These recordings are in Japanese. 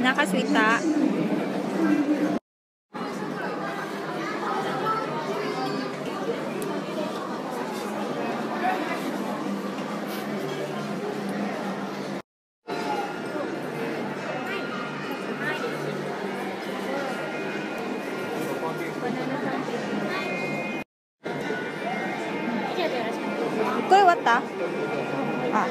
Nakaswita. Ko 終わったあ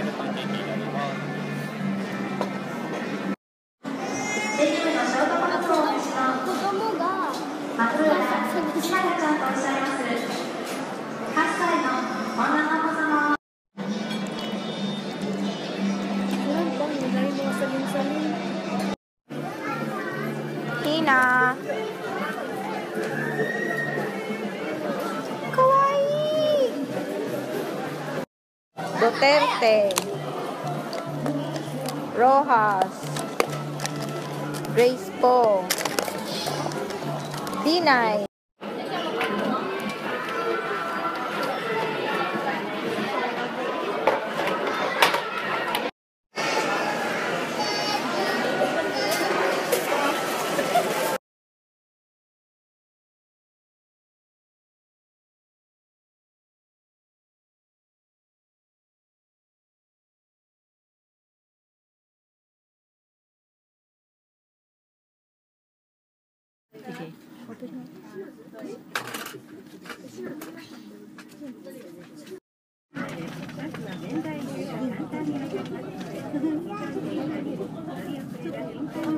ナキャラメルパンケーキにな。Duterte. Rojas. Grace Po. Dinay. ちょっと。